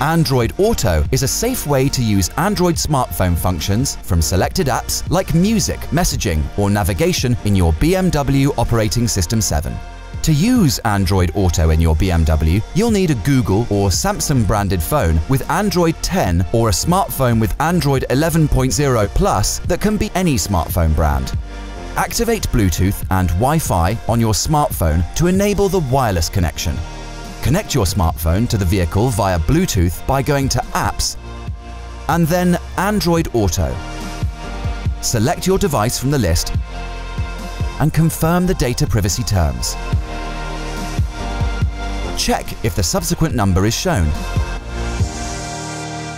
Android Auto is a safe way to use Android smartphone functions from selected apps like music, messaging, or navigation in your BMW operating system 7. To use Android Auto in your BMW, you'll need a Google or Samsung branded phone with Android 10 or a smartphone with Android 11.0 Plus that can be any smartphone brand. Activate Bluetooth and Wi-Fi on your smartphone to enable the wireless connection. Connect your smartphone to the vehicle via Bluetooth by going to Apps and then Android Auto. Select your device from the list and confirm the data privacy terms. Check if the subsequent number is shown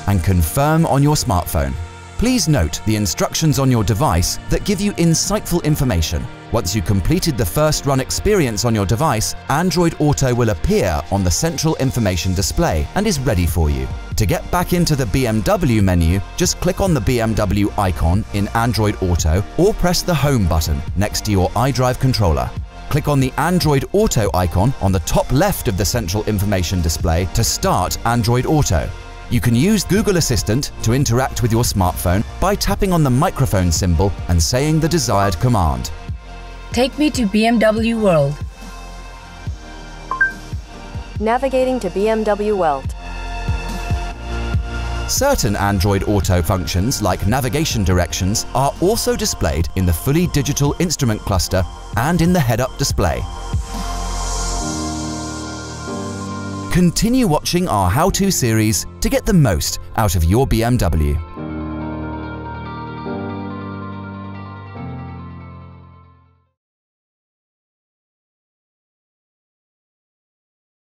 and confirm on your smartphone. Please note the instructions on your device that give you insightful information. Once you completed the first run experience on your device, Android Auto will appear on the central information display and is ready for you. To get back into the BMW menu, just click on the BMW icon in Android Auto or press the Home button next to your iDrive controller. Click on the Android Auto icon on the top left of the central information display to start Android Auto. You can use Google Assistant to interact with your smartphone by tapping on the microphone symbol and saying the desired command. Take me to BMW World. Navigating to BMW World. Certain Android Auto functions, like navigation directions, are also displayed in the fully digital instrument cluster and in the head-up display. Continue watching our how-to series to get the most out of your BMW.